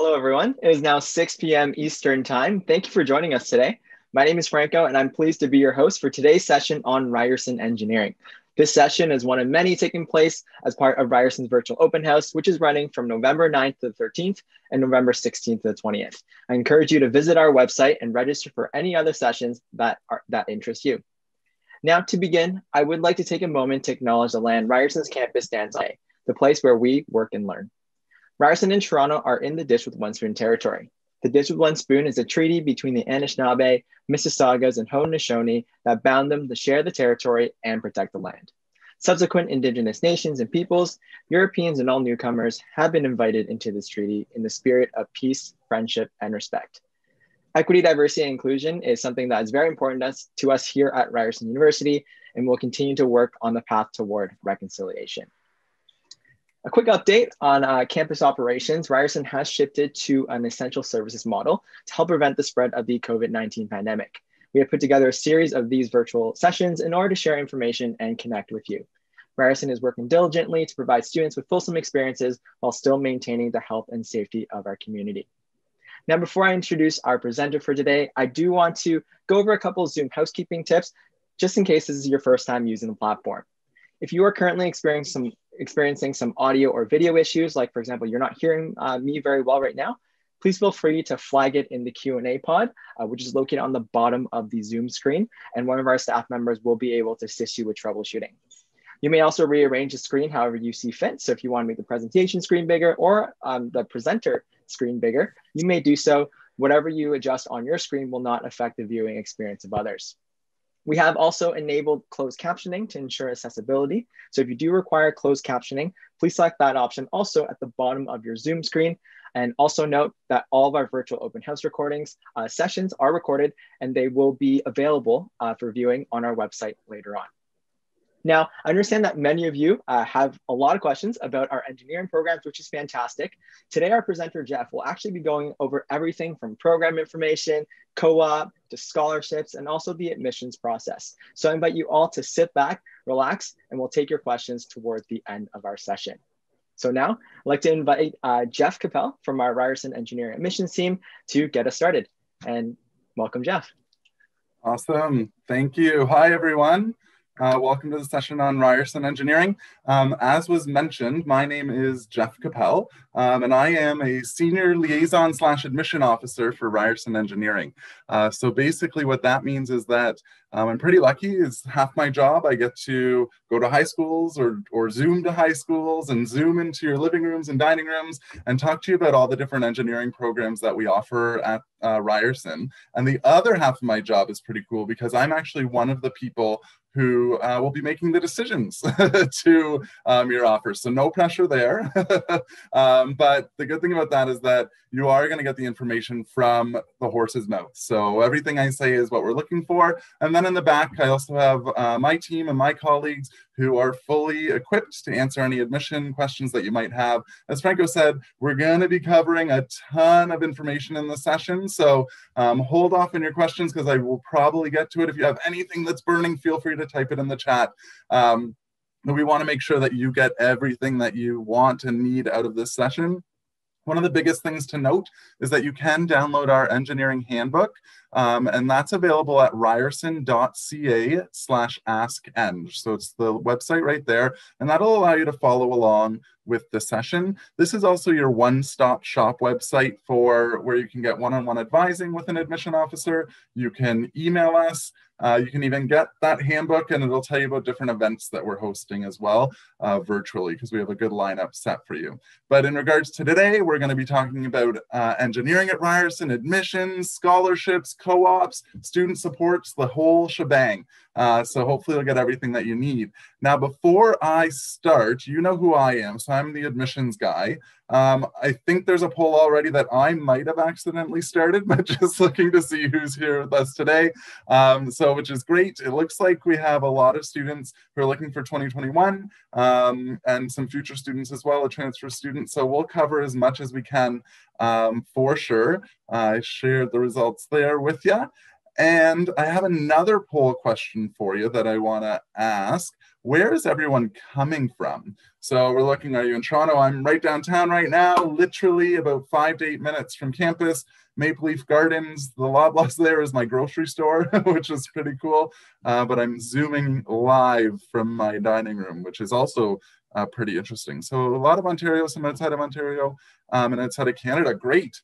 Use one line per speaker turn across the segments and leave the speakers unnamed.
Hello, everyone. It is now 6 p.m. Eastern Time. Thank you for joining us today. My name is Franco, and I'm pleased to be your host for today's session on Ryerson Engineering. This session is one of many taking place as part of Ryerson's virtual open house, which is running from November 9th to the 13th and November 16th to the 20th. I encourage you to visit our website and register for any other sessions that, are, that interest you. Now, to begin, I would like to take a moment to acknowledge the land Ryerson's campus stands on, the place where we work and learn. Ryerson and Toronto are in the Dish with One Spoon territory. The Dish with One Spoon is a treaty between the Anishinaabe, Mississaugas, and Haudenosaunee that bound them to share the territory and protect the land. Subsequent Indigenous nations and peoples, Europeans, and all newcomers have been invited into this treaty in the spirit of peace, friendship, and respect. Equity, diversity, and inclusion is something that is very important to us, to us here at Ryerson University, and we'll continue to work on the path toward reconciliation. A quick update on uh, campus operations. Ryerson has shifted to an essential services model to help prevent the spread of the COVID-19 pandemic. We have put together a series of these virtual sessions in order to share information and connect with you. Ryerson is working diligently to provide students with fulsome experiences while still maintaining the health and safety of our community. Now, before I introduce our presenter for today, I do want to go over a couple Zoom housekeeping tips, just in case this is your first time using the platform. If you are currently experiencing some experiencing some audio or video issues, like for example, you're not hearing uh, me very well right now, please feel free to flag it in the Q&A pod, uh, which is located on the bottom of the Zoom screen, and one of our staff members will be able to assist you with troubleshooting. You may also rearrange the screen however you see fit. So if you want to make the presentation screen bigger or um, the presenter screen bigger, you may do so. Whatever you adjust on your screen will not affect the viewing experience of others. We have also enabled closed captioning to ensure accessibility. So if you do require closed captioning, please select that option also at the bottom of your Zoom screen. And also note that all of our virtual open house recordings uh, sessions are recorded and they will be available uh, for viewing on our website later on. Now, I understand that many of you uh, have a lot of questions about our engineering programs, which is fantastic. Today, our presenter, Jeff, will actually be going over everything from program information, co-op, to scholarships, and also the admissions process. So I invite you all to sit back, relax, and we'll take your questions towards the end of our session. So now I'd like to invite uh, Jeff Capel from our Ryerson Engineering Admissions team to get us started. And welcome, Jeff.
Awesome. Thank you. Hi, everyone. Uh, welcome to the session on Ryerson Engineering. Um, as was mentioned, my name is Jeff Capel, um, and I am a senior liaison slash admission officer for Ryerson Engineering. Uh, so basically what that means is that um, I'm pretty lucky is half my job. I get to go to high schools or, or Zoom to high schools and Zoom into your living rooms and dining rooms and talk to you about all the different engineering programs that we offer at uh, Ryerson. And the other half of my job is pretty cool because I'm actually one of the people who uh, will be making the decisions to um, your offers. So no pressure there. um, but the good thing about that is that you are going to get the information from the horse's mouth. So everything I say is what we're looking for. And then in the back, I also have uh, my team and my colleagues who are fully equipped to answer any admission questions that you might have. As Franco said, we're going to be covering a ton of information in the session. So um, hold off on your questions because I will probably get to it. If you have anything that's burning, feel free to type it in the chat. Um, we want to make sure that you get everything that you want and need out of this session. One of the biggest things to note is that you can download our engineering handbook, um, and that's available at ryerson.ca slash askeng. So it's the website right there, and that'll allow you to follow along with the session. This is also your one-stop shop website for where you can get one-on-one -on -one advising with an admission officer. You can email us, uh, you can even get that handbook and it'll tell you about different events that we're hosting as well uh, virtually because we have a good lineup set for you. But in regards to today, we're going to be talking about uh, engineering at Ryerson, admissions, scholarships, co-ops, student supports, the whole shebang. Uh, so hopefully you'll get everything that you need. Now, before I start, you know who I am. So I'm the admissions guy. Um, I think there's a poll already that I might have accidentally started, but just looking to see who's here with us today. Um, so, which is great. It looks like we have a lot of students who are looking for 2021 um, and some future students as well, a transfer student. So we'll cover as much as we can um, for sure. I shared the results there with you. And I have another poll question for you that I want to ask. Where is everyone coming from? So we're looking, are you in Toronto? I'm right downtown right now, literally about five to eight minutes from campus. Maple Leaf Gardens, the Loblaws there is my grocery store, which is pretty cool. Uh, but I'm zooming live from my dining room, which is also uh, pretty interesting. So a lot of Ontario, some outside of Ontario, um, and outside of Canada. Great.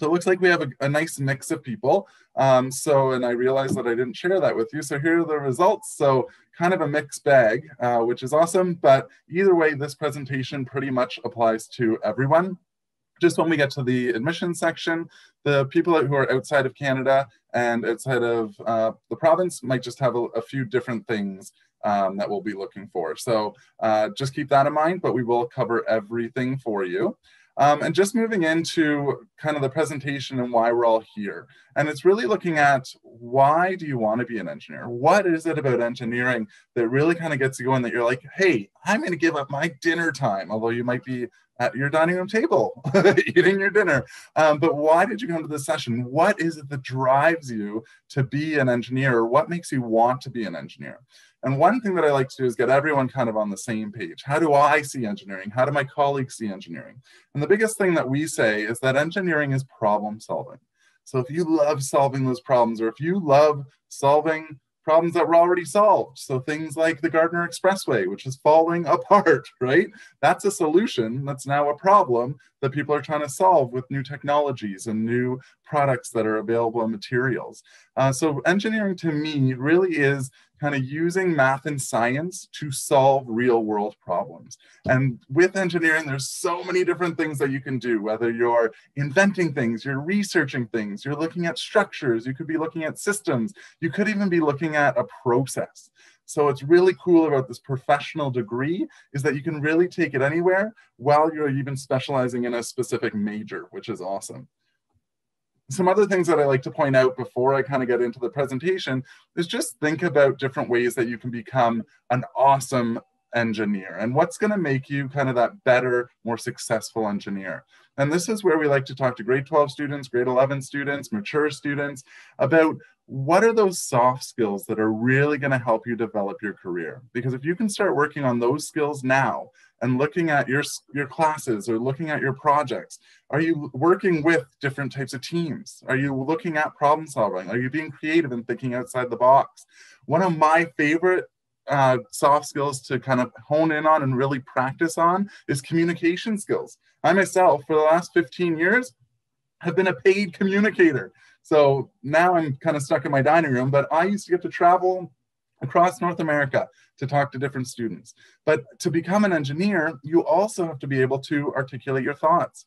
So it looks like we have a, a nice mix of people. Um, so, and I realized that I didn't share that with you. So here are the results. So kind of a mixed bag, uh, which is awesome. But either way, this presentation pretty much applies to everyone. Just when we get to the admission section, the people who are outside of Canada and outside of uh, the province might just have a, a few different things um, that we'll be looking for. So uh, just keep that in mind, but we will cover everything for you. Um, and just moving into kind of the presentation and why we're all here. And it's really looking at why do you want to be an engineer? What is it about engineering that really kind of gets you going that you're like, hey, I'm going to give up my dinner time, although you might be at your dining room table eating your dinner. Um, but why did you come to this session? What is it that drives you to be an engineer? What makes you want to be an engineer? And one thing that I like to do is get everyone kind of on the same page. How do I see engineering? How do my colleagues see engineering? And the biggest thing that we say is that engineering is problem solving. So if you love solving those problems, or if you love solving problems that were already solved. So things like the Gardiner Expressway, which is falling apart, right? That's a solution that's now a problem that people are trying to solve with new technologies and new products that are available in materials. Uh, so engineering to me really is kind of using math and science to solve real world problems. And with engineering, there's so many different things that you can do, whether you're inventing things, you're researching things, you're looking at structures, you could be looking at systems, you could even be looking at a process. So what's really cool about this professional degree is that you can really take it anywhere while you're even specializing in a specific major, which is awesome some other things that I like to point out before I kind of get into the presentation is just think about different ways that you can become an awesome engineer and what's going to make you kind of that better, more successful engineer. And this is where we like to talk to grade 12 students, grade 11 students, mature students about what are those soft skills that are really going to help you develop your career? Because if you can start working on those skills now and looking at your, your classes or looking at your projects, are you working with different types of teams? Are you looking at problem solving? Are you being creative and thinking outside the box? One of my favorite uh, soft skills to kind of hone in on and really practice on is communication skills. I myself, for the last 15 years, have been a paid communicator. So now I'm kind of stuck in my dining room, but I used to get to travel across North America to talk to different students. But to become an engineer, you also have to be able to articulate your thoughts.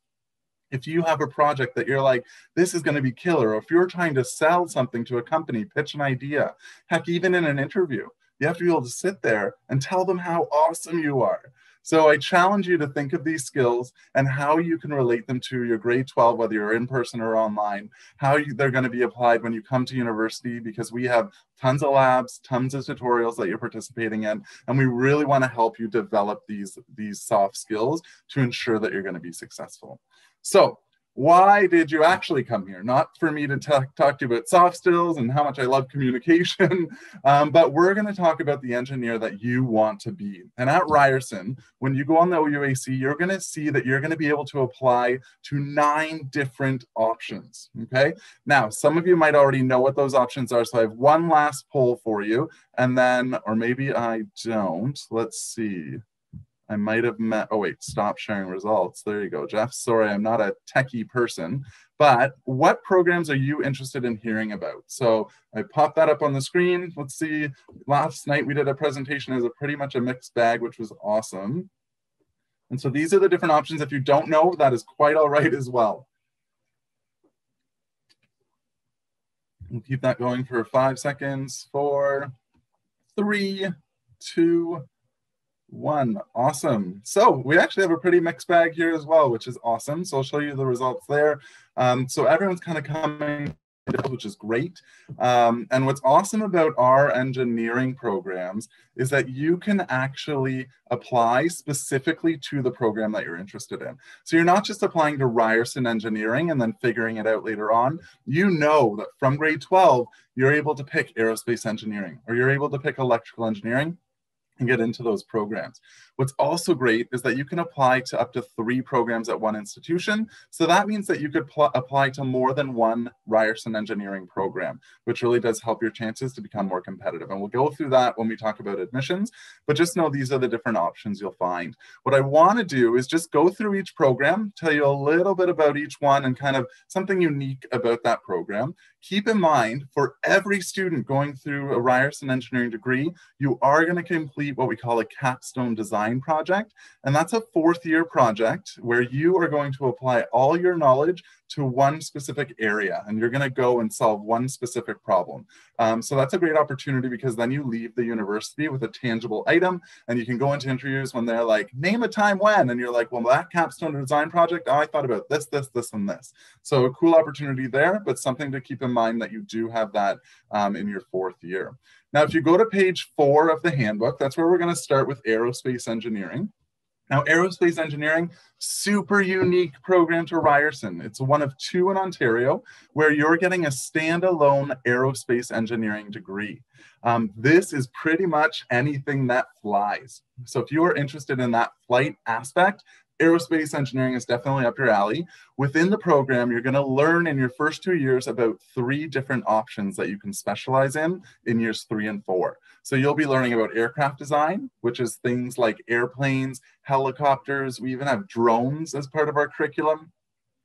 If you have a project that you're like, this is going to be killer, or if you're trying to sell something to a company, pitch an idea, heck, even in an interview, you have to be able to sit there and tell them how awesome you are. So I challenge you to think of these skills and how you can relate them to your grade 12, whether you're in person or online, how you, they're going to be applied when you come to university, because we have tons of labs, tons of tutorials that you're participating in, and we really want to help you develop these, these soft skills to ensure that you're going to be successful. So why did you actually come here? Not for me to talk, talk to you about soft skills and how much I love communication, um, but we're going to talk about the engineer that you want to be. And at Ryerson, when you go on the OUAC, you're going to see that you're going to be able to apply to nine different options. Okay. Now, some of you might already know what those options are. So I have one last poll for you. And then, or maybe I don't. Let's see. I might have met, oh wait, stop sharing results. There you go, Jeff. Sorry, I'm not a techie person, but what programs are you interested in hearing about? So I popped that up on the screen. Let's see, last night we did a presentation as a pretty much a mixed bag, which was awesome. And so these are the different options. If you don't know, that is quite all right as well. We'll keep that going for five seconds, four, three, two, one. Awesome. So we actually have a pretty mixed bag here as well, which is awesome. So I'll show you the results there. Um, so everyone's kind of coming which is great. Um, and what's awesome about our engineering programs is that you can actually apply specifically to the program that you're interested in. So you're not just applying to Ryerson Engineering and then figuring it out later on. You know that from grade 12, you're able to pick aerospace engineering or you're able to pick electrical engineering and get into those programs. What's also great is that you can apply to up to three programs at one institution. So that means that you could apply to more than one Ryerson engineering program, which really does help your chances to become more competitive. And we'll go through that when we talk about admissions, but just know these are the different options you'll find. What I want to do is just go through each program, tell you a little bit about each one and kind of something unique about that program. Keep in mind for every student going through a Ryerson engineering degree, you are going to complete what we call a capstone design design project. And that's a fourth year project where you are going to apply all your knowledge to one specific area and you're going to go and solve one specific problem. Um, so that's a great opportunity because then you leave the university with a tangible item and you can go into interviews when they're like, name a time when, and you're like, well, that capstone design project, oh, I thought about this, this, this, and this. So a cool opportunity there, but something to keep in mind that you do have that um, in your fourth year. Now, if you go to page four of the handbook, that's where we're going to start with aerospace engineering. Now, aerospace engineering, super unique program to Ryerson. It's one of two in Ontario where you're getting a standalone aerospace engineering degree. Um, this is pretty much anything that flies. So if you are interested in that flight aspect, aerospace engineering is definitely up your alley. Within the program, you're going to learn in your first two years about three different options that you can specialize in in years three and four. So you'll be learning about aircraft design, which is things like airplanes, helicopters. We even have drones as part of our curriculum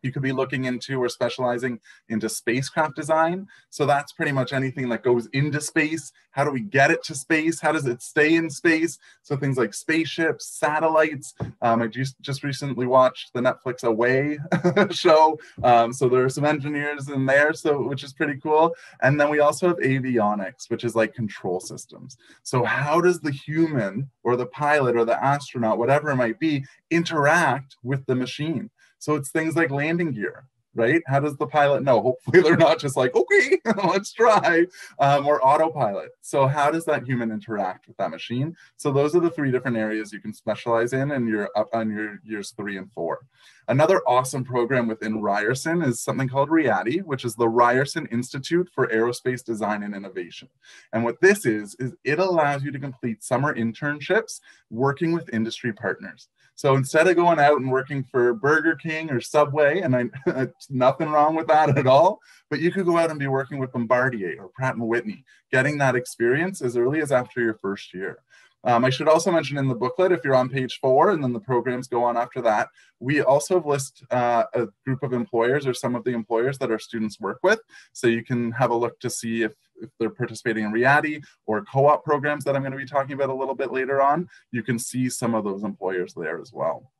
you could be looking into or specializing into spacecraft design. So that's pretty much anything that goes into space. How do we get it to space? How does it stay in space? So things like spaceships, satellites. Um, I just, just recently watched the Netflix Away show. Um, so there are some engineers in there, so which is pretty cool. And then we also have avionics, which is like control systems. So how does the human or the pilot or the astronaut, whatever it might be, interact with the machine? So it's things like landing gear, right? How does the pilot know? Hopefully they're not just like, okay, let's try, um, or autopilot. So how does that human interact with that machine? So those are the three different areas you can specialize in and you're up on your years three and four. Another awesome program within Ryerson is something called RIADI, which is the Ryerson Institute for Aerospace Design and Innovation. And what this is, is it allows you to complete summer internships working with industry partners. So instead of going out and working for Burger King or Subway, and I, nothing wrong with that at all, but you could go out and be working with Bombardier or Pratt & Whitney, getting that experience as early as after your first year. Um, I should also mention in the booklet, if you're on page four and then the programs go on after that, we also list uh, a group of employers or some of the employers that our students work with. So you can have a look to see if, if they're participating in RIADI or co-op programs that I'm going to be talking about a little bit later on. You can see some of those employers there as well.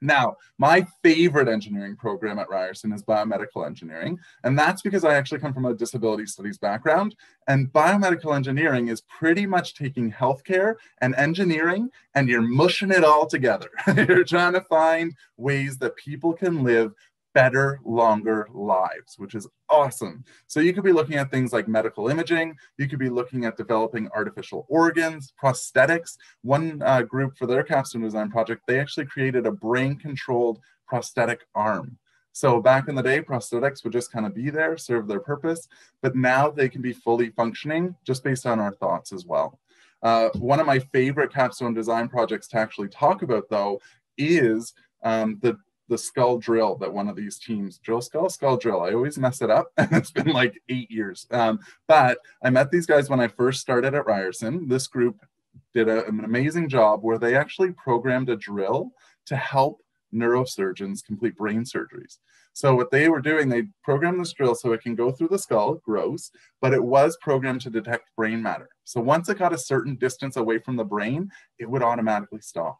Now, my favorite engineering program at Ryerson is biomedical engineering, and that's because I actually come from a disability studies background. And biomedical engineering is pretty much taking healthcare and engineering and you're mushing it all together. you're trying to find ways that people can live better, longer lives, which is awesome. So you could be looking at things like medical imaging. You could be looking at developing artificial organs, prosthetics. One uh, group for their capstone design project, they actually created a brain-controlled prosthetic arm. So back in the day, prosthetics would just kind of be there, serve their purpose, but now they can be fully functioning just based on our thoughts as well. Uh, one of my favorite capstone design projects to actually talk about though is um, the the skull drill that one of these teams drill. Skull skull drill. I always mess it up. And it's been like eight years. Um, but i met these guys when i first started at ryerson. This group did a, an amazing job where they actually programmed a drill to help neurosurgeons complete brain surgeries. So what they were doing they programmed this drill so it can go through the skull gross but it was programmed to detect brain matter. So once it got a certain distance away from the brain it would automatically stop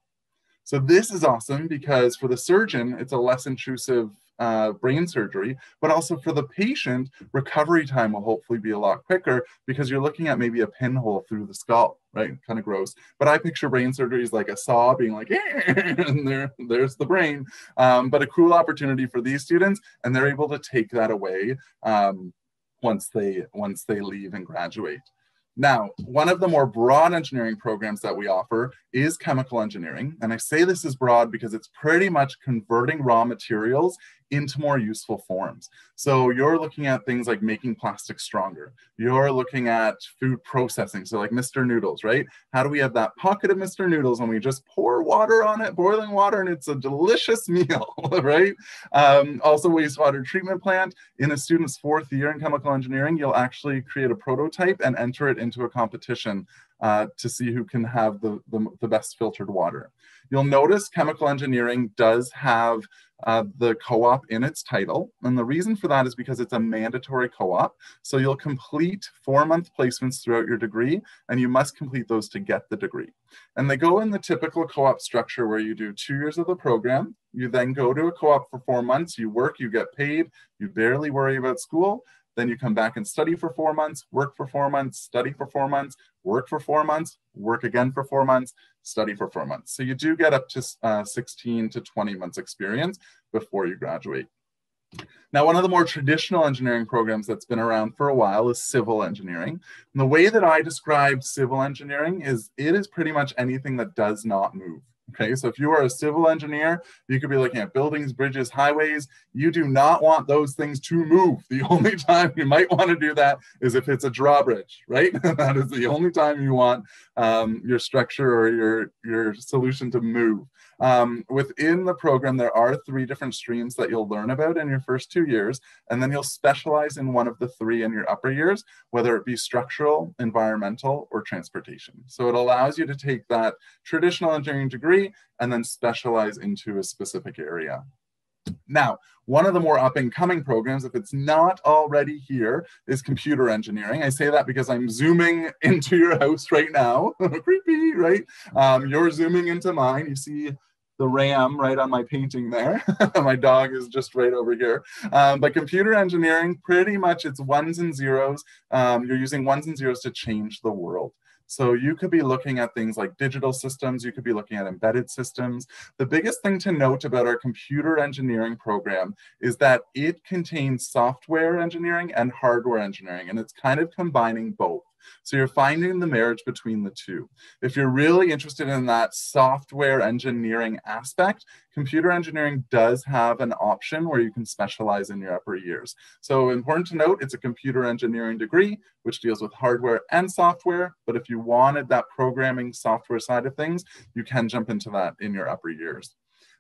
so this is awesome because for the surgeon, it's a less intrusive uh, brain surgery, but also for the patient, recovery time will hopefully be a lot quicker because you're looking at maybe a pinhole through the skull, right? Kind of gross. But I picture brain surgery as like a saw being like, and there, there's the brain. Um, but a cool opportunity for these students, and they're able to take that away. Um, once they once they leave and graduate. Now, one of the more broad engineering programs that we offer is chemical engineering. And I say this is broad because it's pretty much converting raw materials into more useful forms. So you're looking at things like making plastic stronger. You're looking at food processing. So like Mr. Noodles, right? How do we have that pocket of Mr. Noodles and we just pour water on it, boiling water, and it's a delicious meal, right? Um, also wastewater treatment plant. In a student's fourth year in chemical engineering, you'll actually create a prototype and enter it into a competition uh, to see who can have the, the, the best filtered water. You'll notice chemical engineering does have uh, the co-op in its title. And the reason for that is because it's a mandatory co-op. So you'll complete four-month placements throughout your degree, and you must complete those to get the degree. And they go in the typical co-op structure where you do two years of the program, you then go to a co-op for four months, you work, you get paid, you barely worry about school, then you come back and study for four months, work for four months, study for four months, work for four months, work again for four months, study for four months. So you do get up to uh, 16 to 20 months experience before you graduate. Now, one of the more traditional engineering programs that's been around for a while is civil engineering. And the way that I describe civil engineering is it is pretty much anything that does not move. Okay, so if you are a civil engineer, you could be looking at buildings, bridges, highways. You do not want those things to move. The only time you might want to do that is if it's a drawbridge, right? that is the only time you want um, your structure or your, your solution to move. Um, within the program, there are three different streams that you'll learn about in your first two years, and then you'll specialize in one of the three in your upper years, whether it be structural, environmental, or transportation. So it allows you to take that traditional engineering degree and then specialize into a specific area. Now, one of the more up and coming programs, if it's not already here, is computer engineering. I say that because I'm zooming into your house right now. Creepy, right? Um, you're zooming into mine. You see the ram right on my painting there. my dog is just right over here. Um, but computer engineering, pretty much it's ones and zeros. Um, you're using ones and zeros to change the world. So you could be looking at things like digital systems, you could be looking at embedded systems. The biggest thing to note about our computer engineering program is that it contains software engineering and hardware engineering, and it's kind of combining both. So you're finding the marriage between the two. If you're really interested in that software engineering aspect, computer engineering does have an option where you can specialize in your upper years. So important to note, it's a computer engineering degree, which deals with hardware and software. But if you wanted that programming software side of things, you can jump into that in your upper years.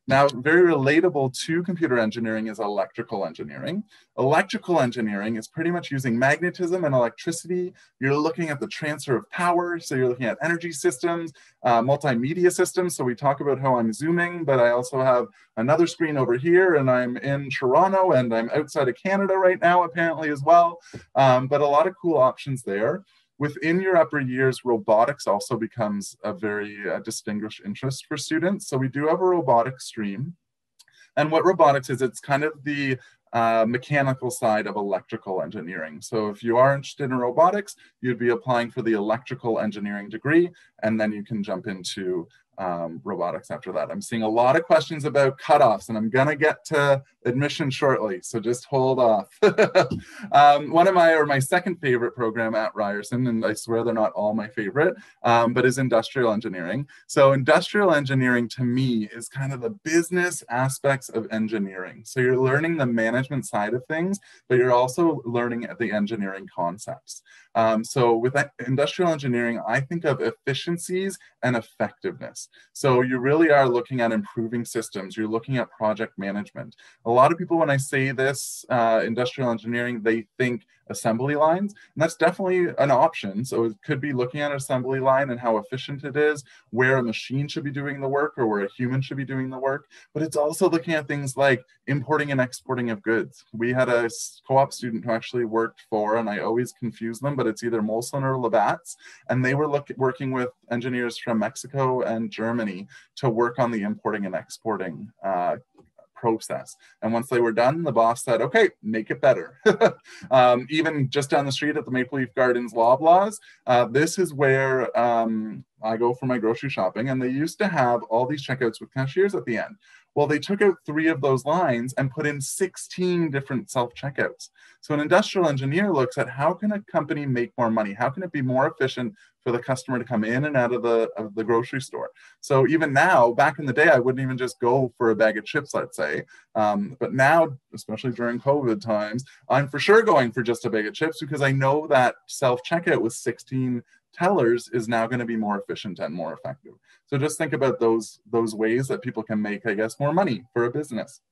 Now, very relatable to computer engineering is electrical engineering. Electrical engineering is pretty much using magnetism and electricity. You're looking at the transfer of power. So you're looking at energy systems, uh, multimedia systems. So we talk about how I'm zooming, but I also have another screen over here and I'm in Toronto and I'm outside of Canada right now, apparently as well. Um, but a lot of cool options there. Within your upper years, robotics also becomes a very uh, distinguished interest for students. So we do have a robotics stream. And what robotics is, it's kind of the uh, mechanical side of electrical engineering. So if you are interested in robotics, you'd be applying for the electrical engineering degree, and then you can jump into um, robotics after that. I'm seeing a lot of questions about cutoffs, and I'm gonna get to admission shortly, so just hold off. um, one of my, or my second favorite program at Ryerson, and I swear they're not all my favorite, um, but is industrial engineering. So industrial engineering to me is kind of the business aspects of engineering. So you're learning the management side of things, but you're also learning the engineering concepts. Um, so with industrial engineering, I think of efficiencies and effectiveness. So you really are looking at improving systems. You're looking at project management. A lot of people, when I say this, uh, industrial engineering, they think assembly lines, and that's definitely an option. So it could be looking at an assembly line and how efficient it is, where a machine should be doing the work or where a human should be doing the work. But it's also looking at things like importing and exporting of goods. We had a co-op student who actually worked for, and I always confuse them, but it's either Molson or Labatt's, and they were look, working with engineers from Mexico and Germany to work on the importing and exporting uh, process. And once they were done, the boss said, okay, make it better. um, even just down the street at the Maple Leaf Gardens Loblaws, uh, this is where um, I go for my grocery shopping, and they used to have all these checkouts with cashiers at the end. Well, they took out three of those lines and put in 16 different self checkouts. So, an industrial engineer looks at how can a company make more money? How can it be more efficient for the customer to come in and out of the, of the grocery store? So, even now, back in the day, I wouldn't even just go for a bag of chips, let's say. Um, but now, especially during COVID times, I'm for sure going for just a bag of chips because I know that self checkout with 16 tellers is now going to be more efficient and more effective. So just think about those, those ways that people can make, I guess, more money for a business.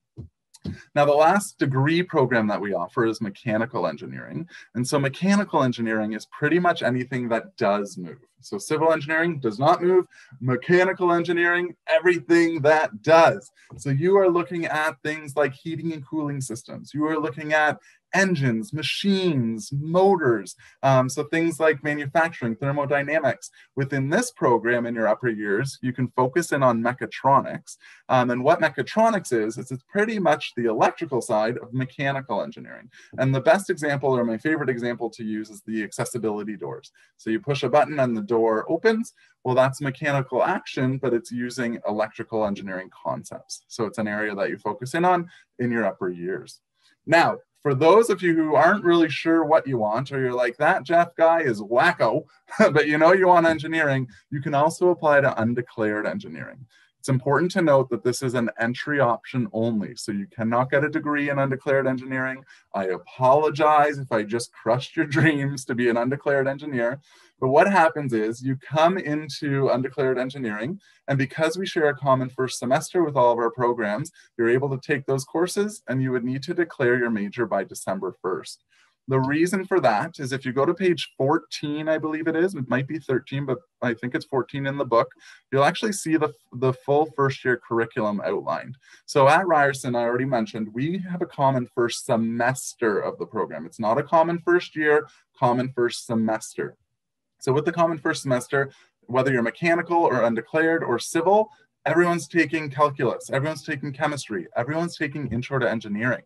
Now, the last degree program that we offer is mechanical engineering. And so mechanical engineering is pretty much anything that does move. So civil engineering does not move, mechanical engineering, everything that does. So you are looking at things like heating and cooling systems. You are looking at engines, machines, motors. Um, so things like manufacturing, thermodynamics. Within this program in your upper years, you can focus in on mechatronics. Um, and what mechatronics is, is it's pretty much the electrical side of mechanical engineering. And the best example or my favorite example to use is the accessibility doors. So you push a button and the door opens. Well, that's mechanical action, but it's using electrical engineering concepts. So it's an area that you focus in on in your upper years. Now, for those of you who aren't really sure what you want, or you're like, that Jeff guy is wacko, but you know you want engineering, you can also apply to undeclared engineering. It's important to note that this is an entry option only, so you cannot get a degree in undeclared engineering. I apologize if I just crushed your dreams to be an undeclared engineer, but what happens is you come into undeclared engineering, and because we share a common first semester with all of our programs, you're able to take those courses and you would need to declare your major by December 1st. The reason for that is if you go to page 14, I believe it is, it might be 13, but I think it's 14 in the book, you'll actually see the, the full first year curriculum outlined. So at Ryerson, I already mentioned, we have a common first semester of the program. It's not a common first year, common first semester. So with the common first semester, whether you're mechanical or undeclared or civil, everyone's taking calculus, everyone's taking chemistry, everyone's taking intro to engineering.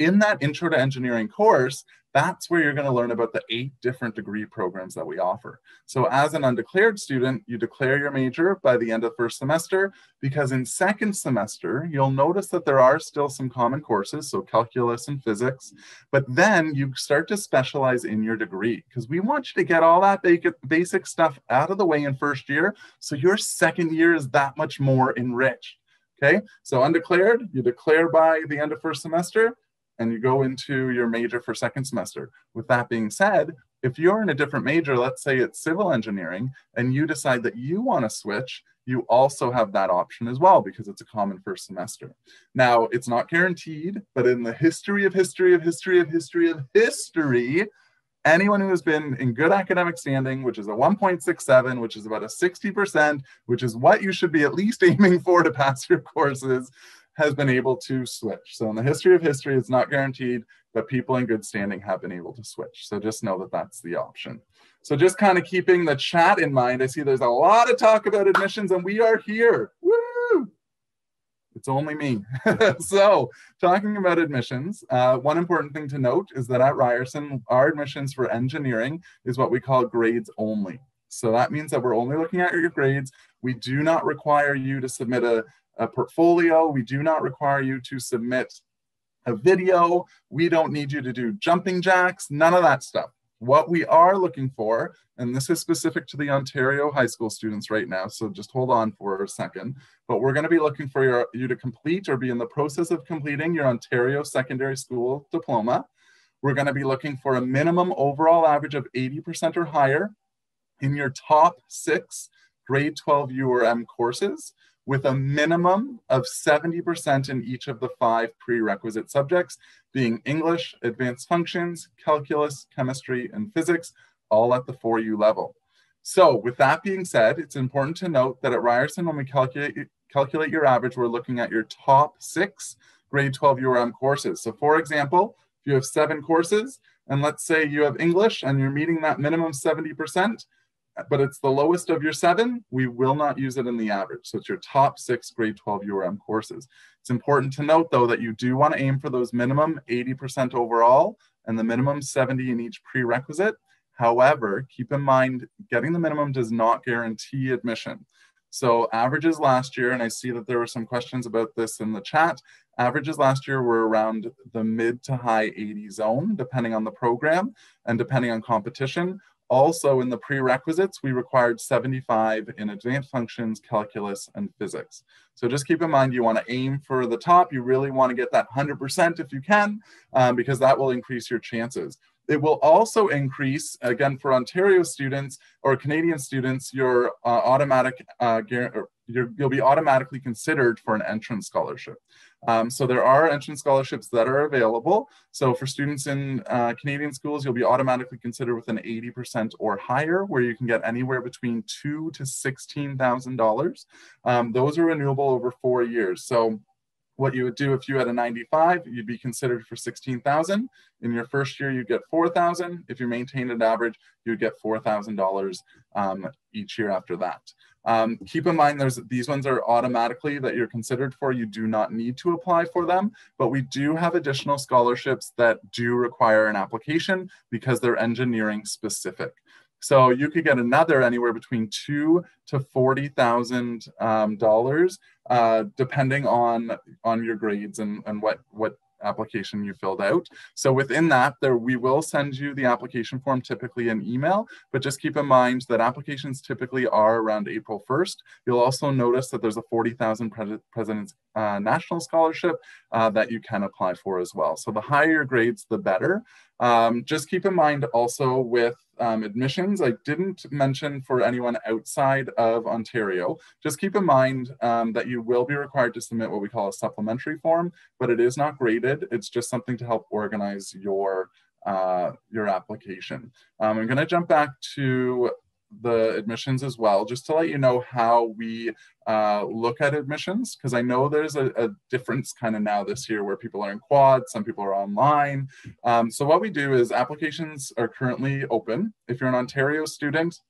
In that intro to engineering course, that's where you're going to learn about the eight different degree programs that we offer. So as an undeclared student, you declare your major by the end of first semester, because in second semester, you'll notice that there are still some common courses, so calculus and physics, but then you start to specialize in your degree, because we want you to get all that basic stuff out of the way in first year, so your second year is that much more enriched. Okay, so undeclared, you declare by the end of first semester, and you go into your major for second semester. With that being said, if you're in a different major, let's say it's civil engineering, and you decide that you want to switch, you also have that option as well because it's a common first semester. Now, it's not guaranteed, but in the history of history of history of history of history, anyone who has been in good academic standing, which is a 1.67, which is about a 60%, which is what you should be at least aiming for to pass your courses, has been able to switch. So in the history of history, it's not guaranteed, that people in good standing have been able to switch. So just know that that's the option. So just kind of keeping the chat in mind, I see there's a lot of talk about admissions and we are here. Woo! It's only me. so talking about admissions, uh, one important thing to note is that at Ryerson, our admissions for engineering is what we call grades only. So that means that we're only looking at your grades. We do not require you to submit a, a portfolio. We do not require you to submit a video. We don't need you to do jumping jacks, none of that stuff. What we are looking for, and this is specific to the Ontario high school students right now, so just hold on for a second, but we're gonna be looking for your, you to complete or be in the process of completing your Ontario secondary school diploma. We're gonna be looking for a minimum overall average of 80% or higher in your top six grade 12 URM courses with a minimum of 70% in each of the five prerequisite subjects, being English, advanced functions, calculus, chemistry, and physics, all at the 4U level. So with that being said, it's important to note that at Ryerson, when we calculate, calculate your average, we're looking at your top six grade 12 URM courses. So for example, if you have seven courses, and let's say you have English and you're meeting that minimum 70%, but it's the lowest of your seven, we will not use it in the average. So it's your top six grade 12 URM courses. It's important to note though that you do want to aim for those minimum 80% overall and the minimum 70 in each prerequisite. However, keep in mind, getting the minimum does not guarantee admission. So averages last year, and I see that there were some questions about this in the chat, averages last year were around the mid to high 80 zone, depending on the program and depending on competition. Also in the prerequisites, we required 75 in advanced functions, calculus, and physics. So just keep in mind, you wanna aim for the top. You really wanna get that 100% if you can, um, because that will increase your chances. It will also increase, again, for Ontario students or Canadian students, your uh, automatic, uh, you will be automatically considered for an entrance scholarship. Um, so there are entrance scholarships that are available. So for students in uh, Canadian schools, you'll be automatically considered with an 80% or higher, where you can get anywhere between two to $16,000. Um, those are renewable over four years. So what you would do if you had a 95, you'd be considered for 16,000. In your first year, you'd get 4,000. If you maintained an average, you'd get $4,000 um, each year after that. Um, keep in mind, there's these ones are automatically that you're considered for. You do not need to apply for them, but we do have additional scholarships that do require an application because they're engineering specific. So you could get another anywhere between two to forty thousand um, dollars, uh, depending on on your grades and and what what application you filled out. So within that, there we will send you the application form typically an email, but just keep in mind that applications typically are around April 1st. You'll also notice that there's a 40,000 President's uh, National Scholarship uh, that you can apply for as well. So the higher your grades, the better. Um, just keep in mind also with um, admissions, I didn't mention for anyone outside of Ontario, just keep in mind um, that you will be required to submit what we call a supplementary form, but it is not graded. It's just something to help organize your uh, your application. Um, I'm going to jump back to the admissions as well, just to let you know how we uh, look at admissions, because I know there's a, a difference kind of now this year where people are in quad, some people are online. Um, so what we do is applications are currently open. If you're an Ontario student,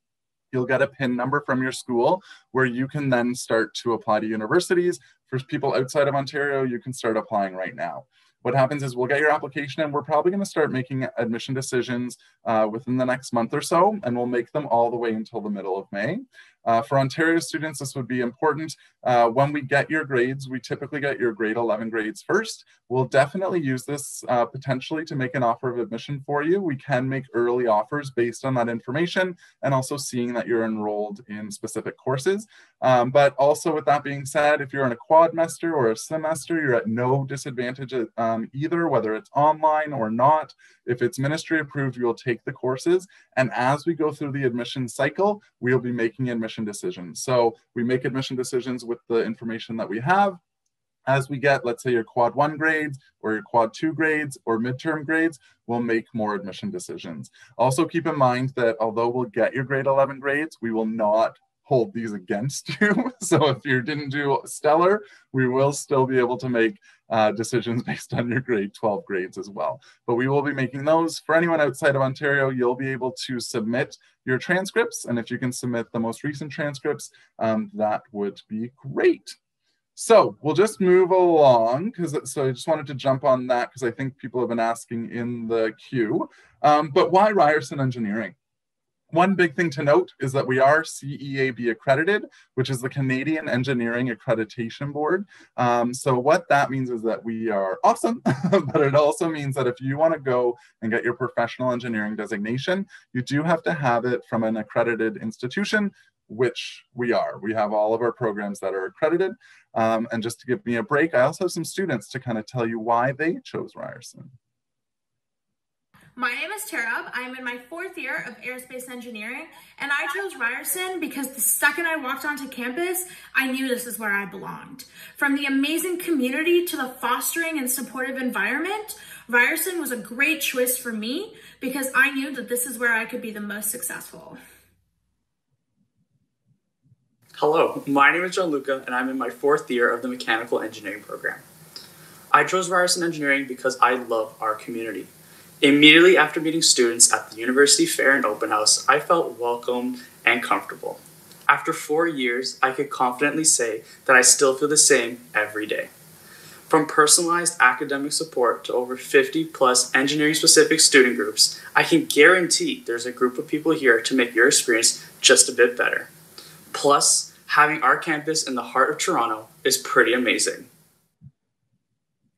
you'll get a PIN number from your school where you can then start to apply to universities. For people outside of Ontario, you can start applying right now what happens is we'll get your application and we're probably going to start making admission decisions uh, within the next month or so, and we'll make them all the way until the middle of May. Uh, for Ontario students, this would be important. Uh, when we get your grades, we typically get your grade 11 grades first. We'll definitely use this uh, potentially to make an offer of admission for you. We can make early offers based on that information and also seeing that you're enrolled in specific courses. Um, but also with that being said, if you're in a quadmester or a semester, you're at no disadvantage um, either, whether it's online or not. If it's ministry approved, you'll take the courses. And as we go through the admission cycle, we'll be making admission decisions. So we make admission decisions with the information that we have. As we get, let's say, your quad one grades or your quad two grades or midterm grades, we'll make more admission decisions. Also keep in mind that although we'll get your grade 11 grades, we will not hold these against you. so if you didn't do stellar, we will still be able to make uh, decisions based on your grade 12 grades as well. But we will be making those. For anyone outside of Ontario, you'll be able to submit your transcripts. And if you can submit the most recent transcripts, um, that would be great. So we'll just move along because so I just wanted to jump on that because I think people have been asking in the queue. Um, but why Ryerson Engineering? One big thing to note is that we are CEAB accredited, which is the Canadian Engineering Accreditation Board. Um, so what that means is that we are awesome, but it also means that if you want to go and get your professional engineering designation, you do have to have it from an accredited institution, which we are. We have all of our programs that are accredited. Um, and just to give me a break, I also have some students to kind of tell you why they chose Ryerson.
My name is Tara. I'm in my fourth year of aerospace engineering, and I chose Ryerson because the second I walked onto campus, I knew this is where I belonged. From the amazing community to the fostering and supportive environment, Ryerson was a great choice for me because I knew that this is where I could be the most successful.
Hello, my name is Gianluca, and I'm in my fourth year of the mechanical engineering program. I chose Ryerson Engineering because I love our community. Immediately after meeting students at the University Fair and Open House, I felt welcome and comfortable. After four years, I could confidently say that I still feel the same every day. From personalized academic support to over 50 plus engineering specific student groups, I can guarantee there's a group of people here to make your experience just a bit better. Plus, having our campus in the heart of Toronto is pretty amazing.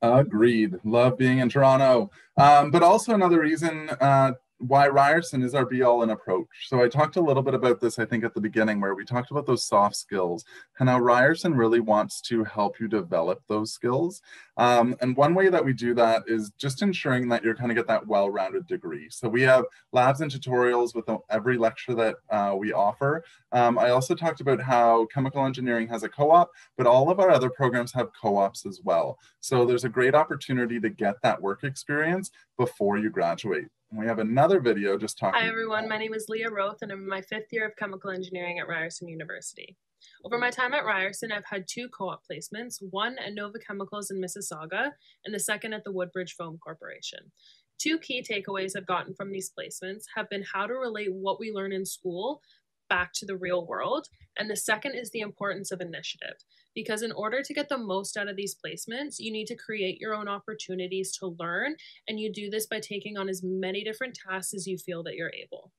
Agreed. Love being in Toronto. Um, but also another reason uh, why Ryerson is our be all and approach. So I talked a little bit about this, I think, at the beginning, where we talked about those soft skills and how Ryerson really wants to help you develop those skills. Um, and one way that we do that is just ensuring that you're kind of get that well-rounded degree. So we have labs and tutorials with every lecture that uh, we offer. Um, I also talked about how chemical engineering has a co-op, but all of our other programs have co-ops as well. So there's a great opportunity to get that work experience before you graduate. We have another video just talking.
Hi everyone, my name is Leah Roth and I'm in my fifth year of chemical engineering at Ryerson University. Over my time at Ryerson, I've had two co-op placements, one at Nova Chemicals in Mississauga and the second at the Woodbridge Foam Corporation. Two key takeaways I've gotten from these placements have been how to relate what we learn in school back to the real world, and the second is the importance of initiative. Because in order to get the most out of these placements, you need to create your own opportunities to learn, and you do this by taking on as many different tasks as you feel that you're able.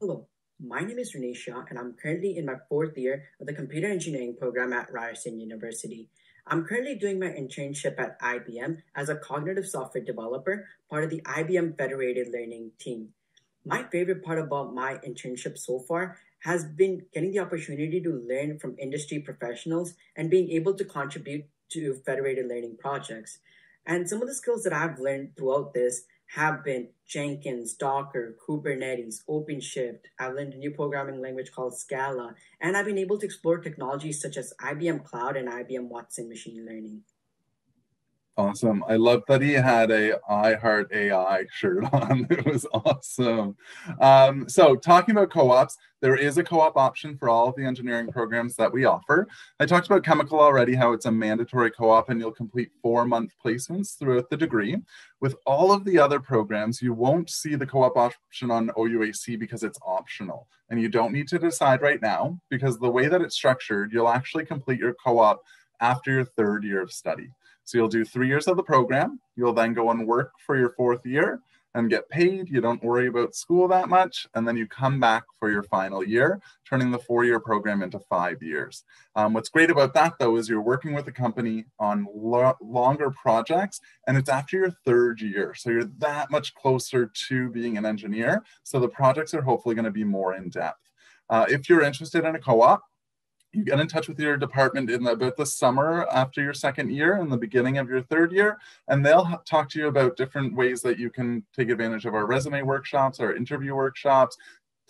Hello, my name is Renee Shaw, and I'm currently in my fourth year of the computer engineering program at Ryerson University. I'm currently doing my internship at IBM as a cognitive software developer, part of the IBM Federated Learning team. My favorite part about my internship so far has been getting the opportunity to learn from industry professionals and being able to contribute to federated learning projects. And some of the skills that I've learned throughout this have been Jenkins, Docker, Kubernetes, OpenShift. I've learned a new programming language called Scala, and I've been able to explore technologies such as IBM Cloud and IBM Watson machine learning.
Awesome. I love that he had a I Heart AI shirt on. It was awesome. Um, so talking about co-ops, there is a co-op option for all of the engineering programs that we offer. I talked about chemical already, how it's a mandatory co-op and you'll complete four month placements throughout the degree. With all of the other programs, you won't see the co-op option on OUAC because it's optional and you don't need to decide right now because the way that it's structured, you'll actually complete your co-op after your third year of study. So you'll do three years of the program. You'll then go and work for your fourth year and get paid. You don't worry about school that much. And then you come back for your final year, turning the four year program into five years. Um, what's great about that, though, is you're working with a company on lo longer projects and it's after your third year. So you're that much closer to being an engineer. So the projects are hopefully going to be more in depth. Uh, if you're interested in a co op, you get in touch with your department in about the summer after your second year and the beginning of your third year, and they'll talk to you about different ways that you can take advantage of our resume workshops, our interview workshops,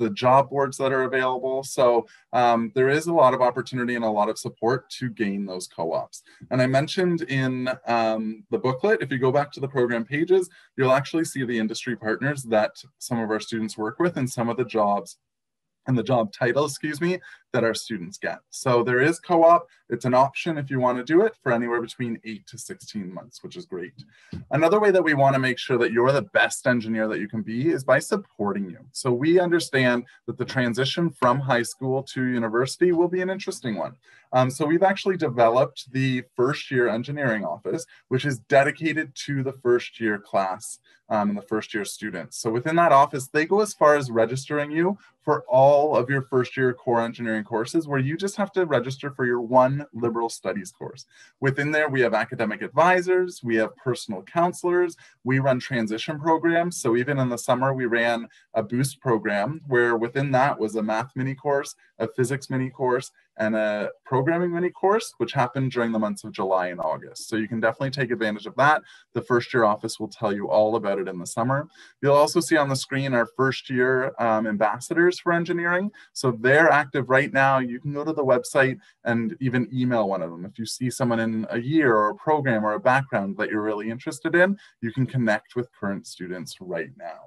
the job boards that are available. So um, there is a lot of opportunity and a lot of support to gain those co-ops. And I mentioned in um, the booklet, if you go back to the program pages, you'll actually see the industry partners that some of our students work with and some of the jobs and the job title, excuse me, that our students get. So there is co-op. It's an option if you want to do it for anywhere between 8 to 16 months, which is great. Another way that we want to make sure that you're the best engineer that you can be is by supporting you. So we understand that the transition from high school to university will be an interesting one. Um, so we've actually developed the first year engineering office, which is dedicated to the first year class um, and the first year students. So within that office, they go as far as registering you for all of your first year core engineering engineering courses where you just have to register for your one liberal studies course. Within there, we have academic advisors, we have personal counselors, we run transition programs. So even in the summer, we ran a boost program where within that was a math mini course, a physics mini course, and a programming mini course, which happened during the months of July and August. So you can definitely take advantage of that. The first year office will tell you all about it in the summer. You'll also see on the screen our first year um, ambassadors for engineering. So they're active right now. You can go to the website and even email one of them. If you see someone in a year or a program or a background that you're really interested in, you can connect with current students right now.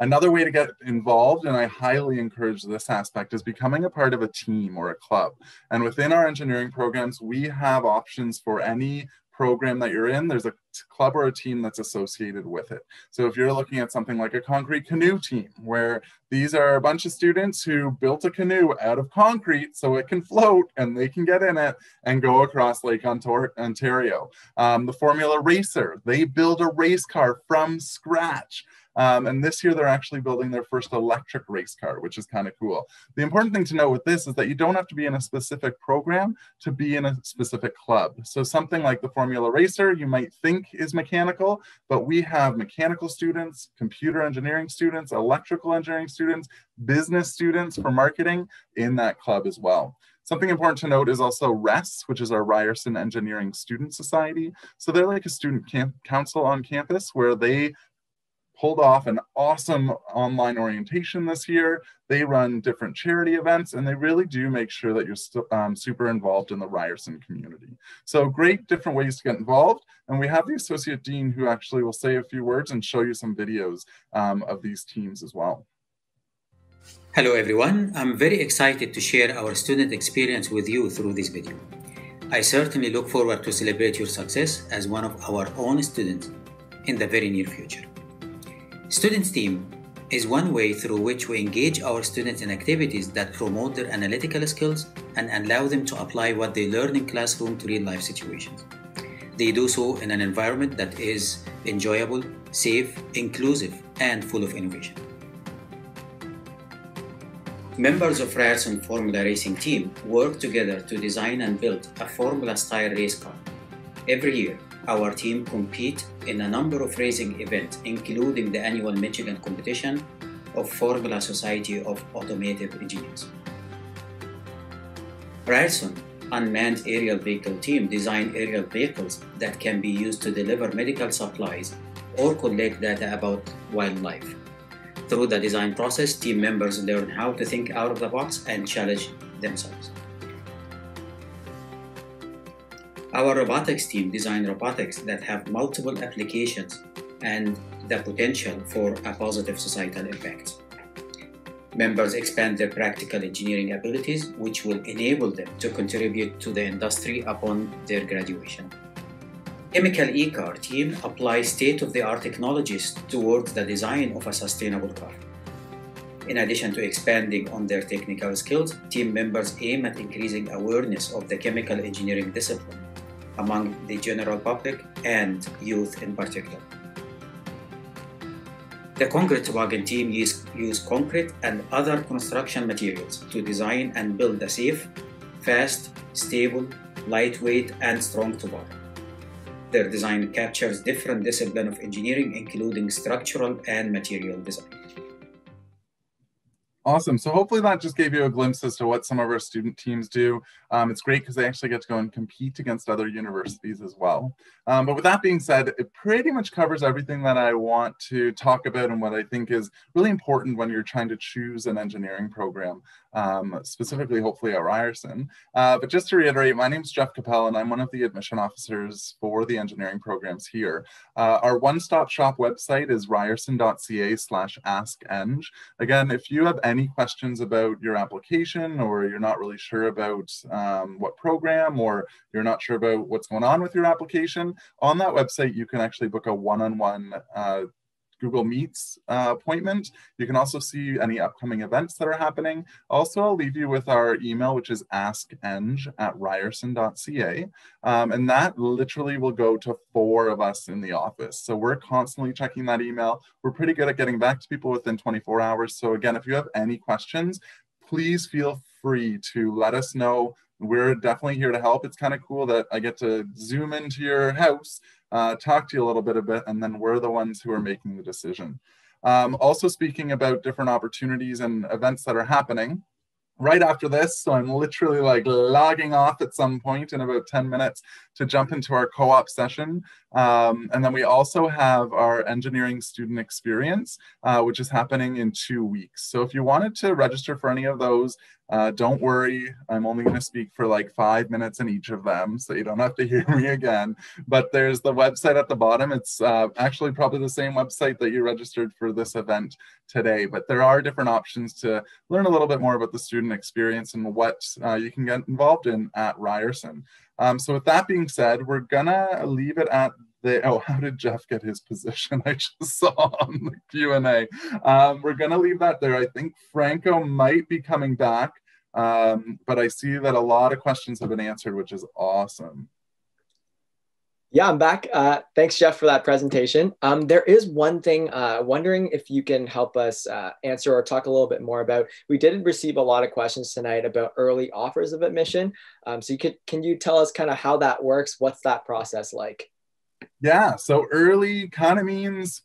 Another way to get involved, and I highly encourage this aspect, is becoming a part of a team or a club. And within our engineering programs, we have options for any program that you're in, there's a club or a team that's associated with it. So if you're looking at something like a concrete canoe team, where these are a bunch of students who built a canoe out of concrete so it can float and they can get in it and go across Lake Ontario. Um, the Formula Racer, they build a race car from scratch. Um, and this year they're actually building their first electric race car, which is kind of cool. The important thing to know with this is that you don't have to be in a specific program to be in a specific club. So something like the Formula Racer, you might think is mechanical, but we have mechanical students, computer engineering students, electrical engineering students, business students for marketing in that club as well. Something important to note is also RES, which is our Ryerson Engineering Student Society. So they're like a student council on campus where they pulled off an awesome online orientation this year. They run different charity events and they really do make sure that you're um, super involved in the Ryerson community. So great different ways to get involved. And we have the Associate Dean who actually will say a few words and show you some videos um, of these teams as well.
Hello everyone, I'm very excited to share our student experience with you through this video. I certainly look forward to celebrate your success as one of our own students in the very near future. Students Team is one way through which we engage our students in activities that promote their analytical skills and allow them to apply what they learn in classroom to real life situations. They do so in an environment that is enjoyable, safe, inclusive, and full of innovation. Members of Ryerson Formula Racing Team work together to design and build a Formula style race car. Every year, our team compete in a number of racing events, including the annual Michigan competition of Formula Society of Automotive Engineers. Ryerson unmanned aerial vehicle team design aerial vehicles that can be used to deliver medical supplies or collect data about wildlife. Through the design process, team members learn how to think out of the box and challenge themselves. Our robotics team designed robotics that have multiple applications and the potential for a positive societal impact. Members expand their practical engineering abilities, which will enable them to contribute to the industry upon their graduation. Chemical E-Car team applies state-of-the-art technologies towards the design of a sustainable car. In addition to expanding on their technical skills, team members aim at increasing awareness of the chemical engineering discipline among the general public and youth in particular. The concrete wagon team use, use concrete and other construction materials to design and build a safe, fast, stable, lightweight, and strong toboggan. Their design captures different disciplines of engineering, including structural and material design.
Awesome. So hopefully that just gave you a glimpse as to what some of our student teams do. Um, it's great because they actually get to go and compete against other universities as well. Um, but with that being said, it pretty much covers everything that I want to talk about and what I think is really important when you're trying to choose an engineering program, um, specifically hopefully at Ryerson. Uh, but just to reiterate, my name is Jeff Capel and I'm one of the admission officers for the engineering programs here. Uh, our one-stop shop website is ryerson.ca slash askeng. Again, if you have any questions about your application or you're not really sure about what program or you're not sure about what's going on with your application, on that website you can actually book a one-on-one uh, Google Meets uh, appointment. You can also see any upcoming events that are happening. Also, I'll leave you with our email, which is askeng at ryerson.ca. Um, and that literally will go to four of us in the office. So we're constantly checking that email. We're pretty good at getting back to people within 24 hours. So again, if you have any questions, please feel free to let us know. We're definitely here to help. It's kind of cool that I get to zoom into your house uh, talk to you a little bit, a bit, and then we're the ones who are making the decision. Um, also speaking about different opportunities and events that are happening, right after this. So I'm literally like logging off at some point in about 10 minutes to jump into our co-op session. Um, and then we also have our engineering student experience, uh, which is happening in two weeks. So if you wanted to register for any of those, uh, don't worry, I'm only going to speak for like five minutes in each of them, so you don't have to hear me again. But there's the website at the bottom. It's uh, actually probably the same website that you registered for this event today, but there are different options to learn a little bit more about the student experience and what uh, you can get involved in at Ryerson. Um, so with that being said, we're gonna leave it at the, oh, how did Jeff get his position? I just saw on the Q&A. Um, we're gonna leave that there. I think Franco might be coming back, um, but I see that a lot of questions have been answered, which is awesome.
Yeah, I'm back. Uh, thanks, Jeff, for that presentation. Um, there is one thing, uh, wondering if you can help us uh, answer or talk a little bit more about. We did receive a lot of questions tonight about early offers of admission. Um, so you could, can you tell us kind of how that works? What's that process like?
Yeah, so early kind of means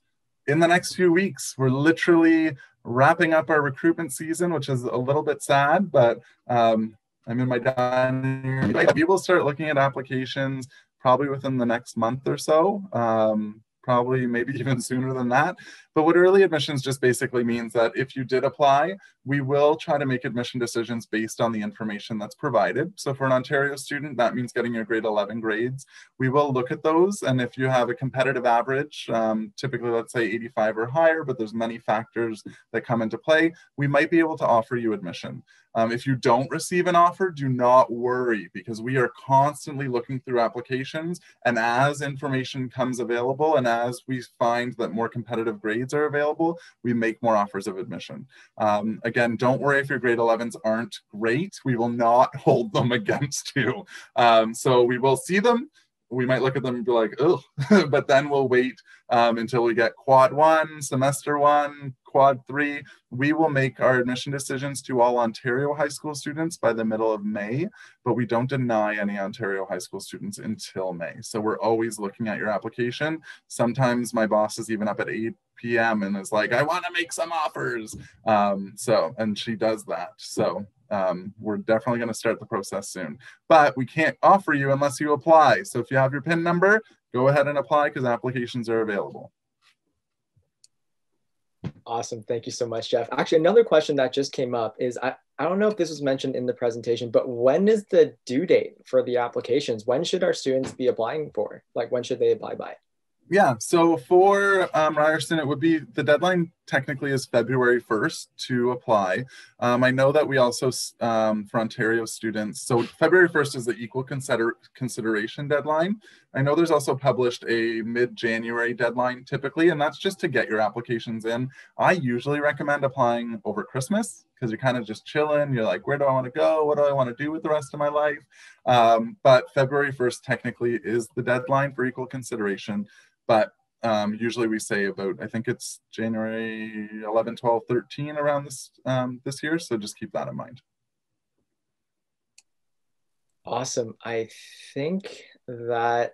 in the next few weeks. We're literally wrapping up our recruitment season, which is a little bit sad, but um, I'm in my dining room. We start looking at applications probably within the next month or so. Um, probably maybe even sooner than that. But what early admissions just basically means that if you did apply, we will try to make admission decisions based on the information that's provided. So for an Ontario student, that means getting your grade 11 grades. We will look at those. And if you have a competitive average, um, typically let's say 85 or higher, but there's many factors that come into play, we might be able to offer you admission. Um, if you don't receive an offer, do not worry because we are constantly looking through applications. And as information comes available and as we find that more competitive grades are available, we make more offers of admission. Um, again, don't worry if your grade 11s aren't great. We will not hold them against you. Um, so we will see them we might look at them and be like, oh, but then we'll wait um, until we get quad one, semester one, quad three. We will make our admission decisions to all Ontario high school students by the middle of May, but we don't deny any Ontario high school students until May. So we're always looking at your application. Sometimes my boss is even up at 8 p.m. and is like, I want to make some offers. Um, so, and she does that. So um, we're definitely going to start the process soon. But we can't offer you unless you apply. So if you have your PIN number, go ahead and apply because applications are available.
Awesome. Thank you so much, Jeff. Actually, another question that just came up is I, I don't know if this was mentioned in the presentation, but when is the due date for the applications? When should our students be applying for? Like, when should they apply by?
Yeah, so for um, Ryerson, it would be the deadline technically is February 1st to apply. Um, I know that we also, um, for Ontario students, so February 1st is the equal consider consideration deadline. I know there's also published a mid-January deadline typically, and that's just to get your applications in. I usually recommend applying over Christmas because you're kind of just chilling. You're like, where do I want to go? What do I want to do with the rest of my life? Um, but February 1st technically is the deadline for equal consideration. But um, usually we say about i think it's january 11 12 13 around this um, this year. So just keep that in mind.
Awesome. I think that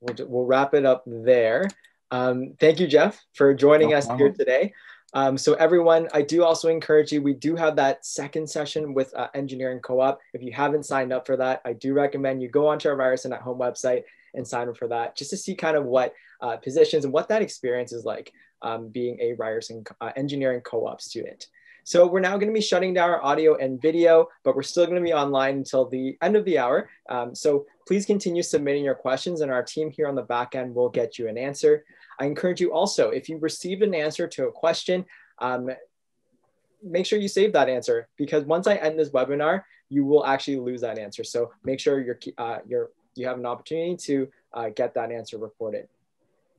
we'll, we'll wrap it up there. Um, thank you jeff for joining no us here today um, so everyone, I do also encourage you, we do have that second session with uh, Engineering Co-op. If you haven't signed up for that, I do recommend you go onto our Ryerson at Home website and sign up for that just to see kind of what uh, positions and what that experience is like um, being a Ryerson uh, engineering co-op student. So we're now going to be shutting down our audio and video, but we're still going to be online until the end of the hour. Um, so please continue submitting your questions and our team here on the back end will get you an answer. I encourage you also, if you received an answer to a question, um, make sure you save that answer because once I end this webinar, you will actually lose that answer. So make sure you're, uh, you're, you have an opportunity to uh, get that answer recorded.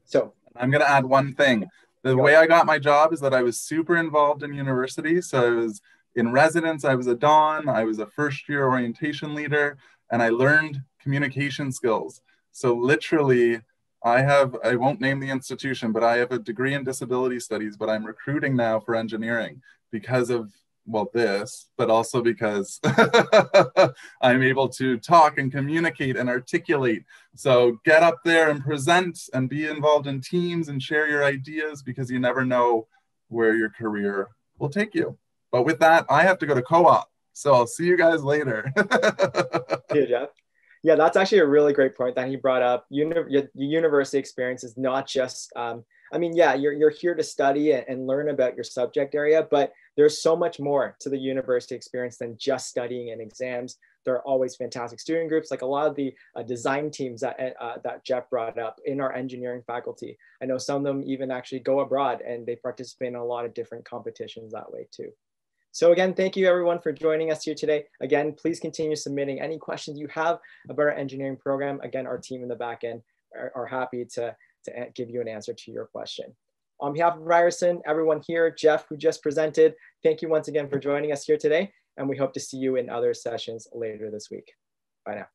So
I'm going to add one thing. The way I got my job is that I was super involved in university. So I was in residence, I was a Don, I was a first year orientation leader, and I learned communication skills. So literally, I have, I won't name the institution, but I have a degree in disability studies, but I'm recruiting now for engineering because of well this but also because i'm able to talk and communicate and articulate. So get up there and present and be involved in teams and share your ideas because you never know where your career will take you. But with that i have to go to co-op so i'll see you guys later.
Yeah. Jeff yeah that's actually a really great point that he brought up. Uni- university experience is not just um, I mean, yeah, you're, you're here to study and, learn about your subject area, but there's so much more to the university experience than just studying and exams. There are always fantastic student groups, like a lot of the uh, design teams that, uh, that Jeff brought up in our engineering faculty. I know some of them even actually go abroad and they participate in a lot of different competitions that way too. So again, thank you everyone for joining us here today. Again, please continue submitting any questions you have about our engineering program. Again, our team in the back end are, are happy to, to give you an answer to your question. On behalf of Ryerson, everyone here, Jeff, who just presented, thank you once again for joining us here today. And we hope to see you in other sessions later this week. Bye now.